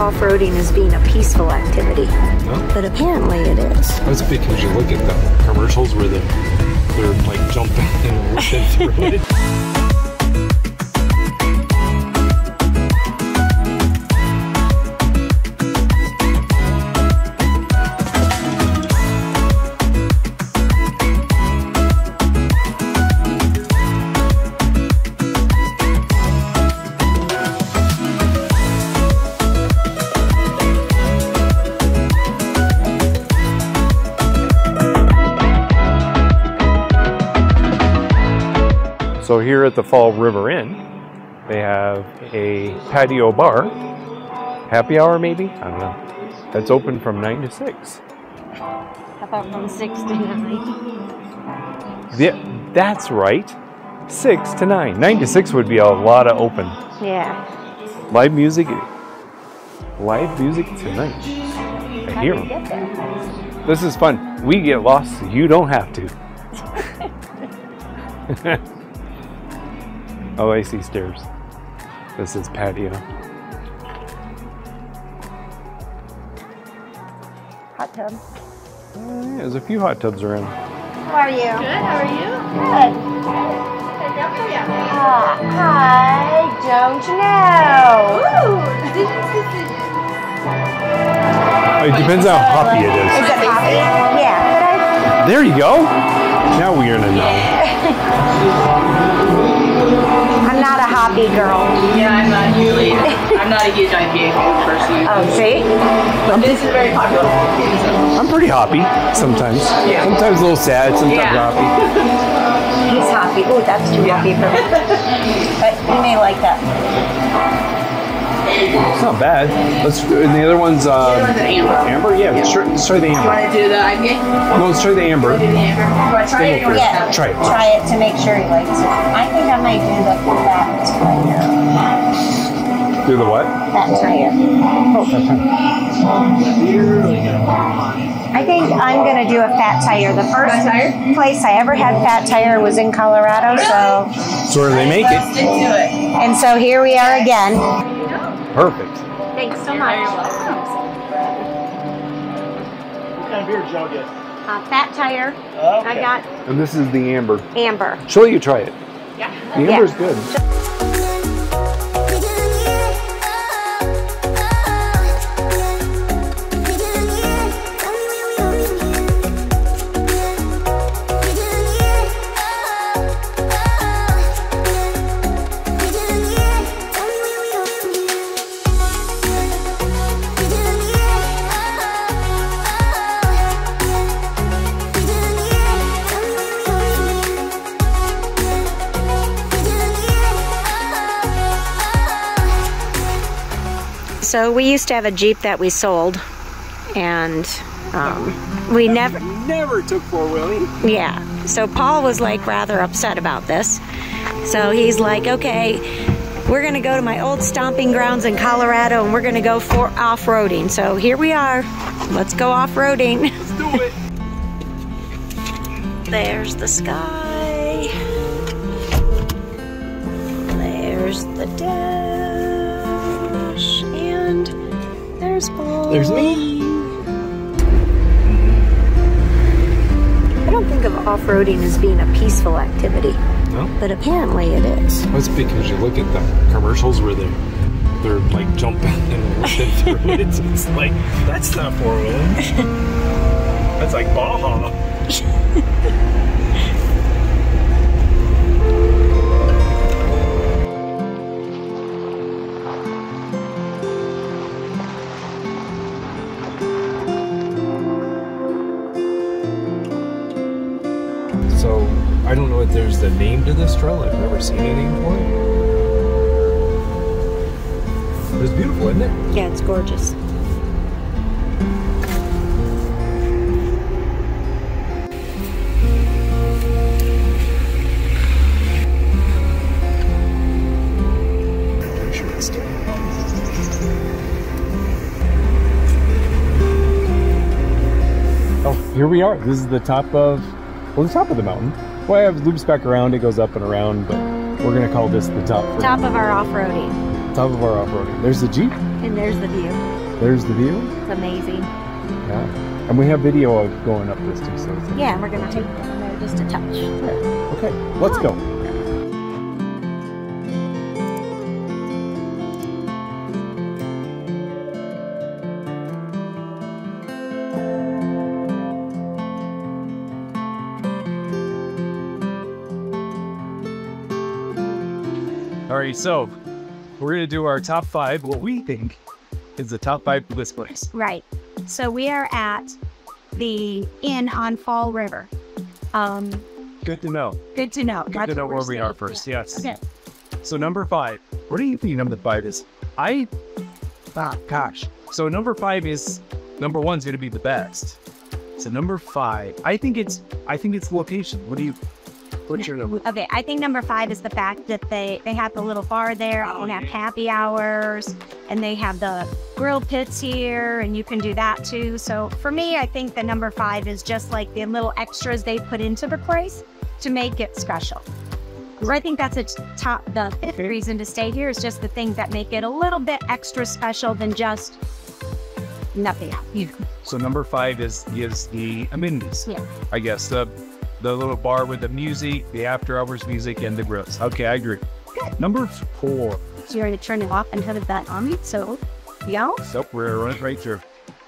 off-roading as being a peaceful activity, No? but apparently it is. That's because you look at the commercials where they're, they're like jumping and looking through it. So here at the Fall River Inn, they have a patio bar, happy hour maybe, I don't know. That's open from nine to six. How about from six to nine? Yeah, that's right. Six to nine. Nine to six would be a lot of open. Yeah. Live music. Live music tonight. I How hear them. This is fun. We get lost, you don't have to. oh, I see stairs. This is patio. Hot tub. Oh, yeah, there's a few hot tubs around. How are you? Good, how are you? Good. Hey, Hi, hi, don't you know? Ooh, decisions, decisions. It depends how hoppy it Is is. it hoppy? Yeah, There you go. Now we're gonna know. But I, I'm not a hoppy girl. Yeah, I'm not usually. I'm not a huge IPA person. Oh, see? But this is very popular. I'm pretty hoppy sometimes. Yeah. Sometimes a little sad, sometimes Yeah. hoppy. He's hoppy. Oh, that's too hoppy for me. But you may like that. It's not bad. Let's. And the other one's The uh, one's an amber. amber. Yeah, let's try, let's try the You amber. want to do the IPA? No, let's try the amber. Do the amber. You want to try it? or you wanna Yeah, have it? Try it. Try it to make sure he likes it. I think I might do the fat tire. Do the what? Fat tire. I think I'm gonna do a fat tire. The first tire? place I ever had fat tire was in Colorado, so So where they make it. stick to it. and so here we are again. Perfect. Thanks so You're much. welcome. What kind of beer did y'all get? Uh, fat tire. Okay. I got And this is the amber. amber. Show you try it. Yeah. The Yeah. amber's good. So we used to have a Jeep that we sold, and um, we never. Never took four wheeling. Yeah. So Paul was like rather upset about this. So he's like, okay, we're going to go to my old stomping grounds in Colorado and we're going to go for off roading. So here we are. Let's go off roading. Let's do it. There's the sky. There's the dash. There's Paul. There's me. I don't think of off roading as being a peaceful activity, No, but apparently it is. that's because you look at the commercials where they're they're like jumping and looking through it. It's, it's like that's not four wheeling. That's like Baja. there's the name to this trail. I've never seen a name for it. But it's beautiful, isn't it? Yeah, it's gorgeous. Oh, here we are. This is the top of, well, the top of the mountain. Well, it loops back around. It goes up and around, but we're gonna call this the top. Top of our off roading. top of our off-roading. There's the Jeep. And there's the view. There's the view. It's amazing. Yeah. And we have video of going up this too, so Yeah, we're gonna take in there just a touch. Okay, let's go. All right, so we're gonna do our top five. What we think is the top five this place. Right. So we are at the inn on Fall River. Um, Good to know. good to know. Good to know where we are first. Yes. Okay. So number five. What do you think number five is? I, ah, gosh. So number five is number one's going to be the best. So number five, I think it's I think it's location. What do you? What's your number? Okay, I think number five is the fact that they they have the little bar there oh, and have happy hours, and they have the grill pits here, and you can do that too. So for me, I think the number five is just like the little extras they put into the place to make it special. I think that's a top. The fifth reason to stay here is just the things that make it a little bit extra special than just nothing. So number five is is the amenities. Yeah. I guess the the little bar with the music, the after hours music, and the grills. Okay, I agree. Number four. So you're going to turn it off and have that on me. So, yeah. So we're right, right through.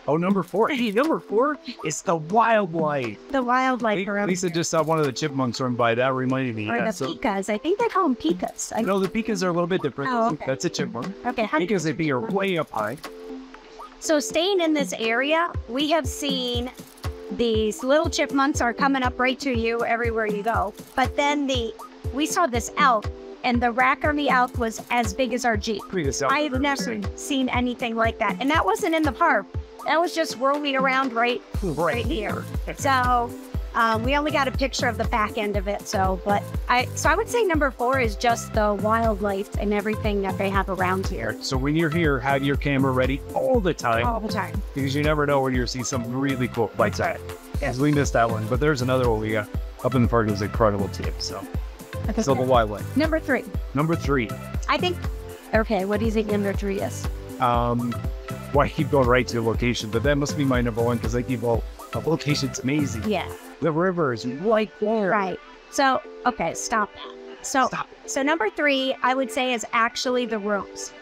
Oh, number four. Hey, number four is the wildlife. The wildlife around Lisa here. just saw one of the chipmunks run by. That reminded me. Or yeah, the so, pikas. I think they call them pikas. I, no, the pikas are a little bit different. Oh, okay. That's a chipmunk. okay. how- Because they be are way up high. So staying in this area, we have seen these little chipmunks are coming up right to you everywhere you go. But then the we saw this elk, and the Rackermy elk was as big as our Jeep. I have never seen anything like that, and that wasn't in the park. That was just roaming around right right here. So um, we only got a picture of the back end of it. So, but I so I would say number four is just the wildlife and everything that they have around here So when you're here, have your camera ready all the time all the time. because you never know when you'll see some really cool lights at it. Because we missed that one, but there's another one we got up in the park that's incredible too. So, so the wildlife. Number three. Number three. I think. Okay, what do you think number three is? Um, well, I keep going right to a location, but that must be my number one because I keep all the location's amazing. Yeah. The river is right there. Right. So, okay, stop that. So, Stop. so number three, I would say, is actually the rooms.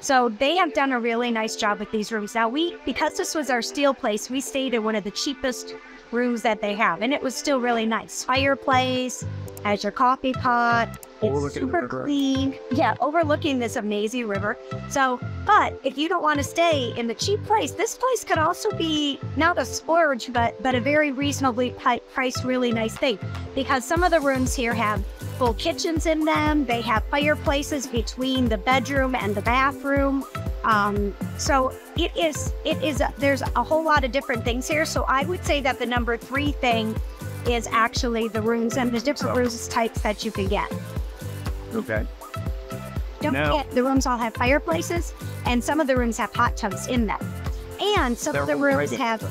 So they have done a really nice job with these rooms. Now we, because this was our steal place, we stayed in one of the cheapest rooms that they have, and it was still really nice. Fireplace, has your coffee pot. It's Overlooking super clean. Yeah, overlooking this amazing river. So, but if you don't want to stay in the cheap place, this place could also be not a splurge, but but a very reasonably priced, really nice thing. Because some of the rooms here have full kitchens in them. They have fireplaces between the bedroom and the bathroom. Um, so it is it is a, there's a whole lot of different things here. So I would say that the number three thing is actually the rooms and the different rooms types that you can get. Okay. Don't Now- forget, the rooms all have fireplaces, and some of the rooms have hot tubs in them. And some of the rooms have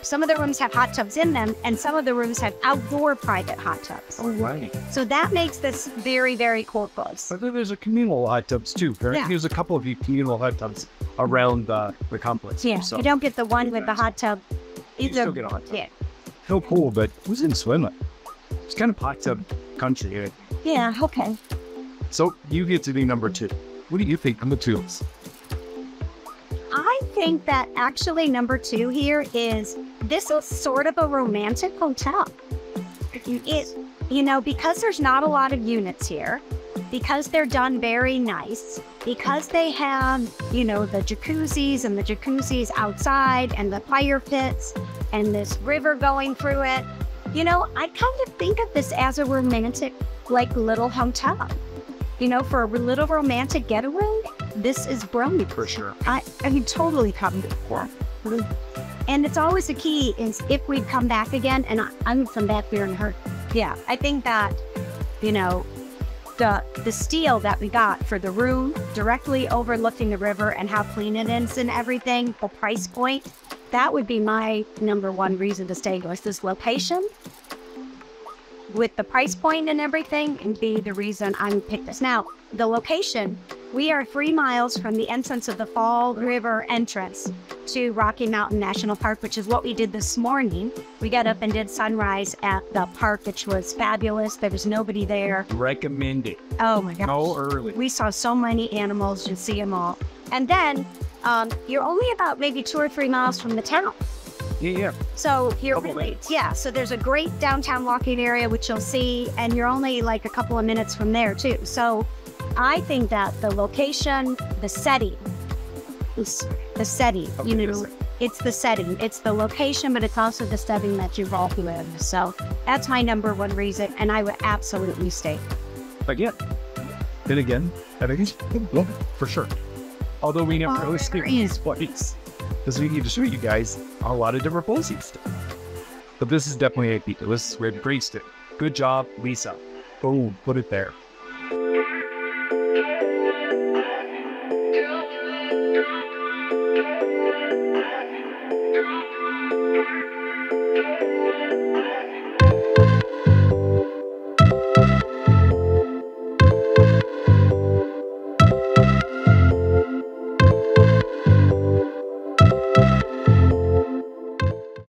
some of the rooms have hot tubs in them, and some of the rooms have outdoor private hot tubs. All right. So that makes this very, very cool place. I think there's a communal hot tubs too. Apparently, Yeah. there's a couple of communal hot tubs around uh, the complex. Yeah, So you don't get the one with the hot tub. You Either- still get a hot tub. Yeah, so cool, but who's in swim? It's kind of hot tub country here. yeah, okay. So you get to be number two. What do you think number two is? I think that actually number two here is this is sort of a romantic hotel. It, you know, because there's not a lot of units here, because they're done very nice, because they have, you know, the jacuzzis and the jacuzzis outside and the fire pits and this river going through it. You know, I kind of think of this as a romantic, like little hotel. You know, for a little romantic getaway, this is brilliant. For sure. I, I mean, totally come for. And it's always the key is if we come back again, and I, I'm come back here and hurt. Yeah, I think that, you know, the the steal that we got for the room directly overlooking the river and how clean it is and everything, the price point, that would be my number one reason to stay was this location. With the price point and everything, and be the reason I'm picked this. Now, the location, we are three miles from the entrance of the Fall River entrance to Rocky Mountain National Park, which is what we did this morning. We got up and did sunrise at the park, which was fabulous. There was nobody there. Recommend it. Oh my gosh. Go early. We saw so many animals and see them all. And then um, you're only about maybe two or three miles from the town. Yeah, yeah. So you're Couple really, minutes. yeah. So there's a great downtown walking area, which you'll see, and you're only like a couple of minutes from there too. So I think that the location, the setting, is- the setting, Okay, you know, it's the setting, it's the location, but it's also the setting that you're all in. So that's my number one reason, and I would absolutely stay. But yeah. Then again, I think for sure. Although we never really skip is. place. Because we need to show you guys a lot of different policy stuff. But this is definitely a. This is where graced it. Good job, Lisa. Boom, put it there.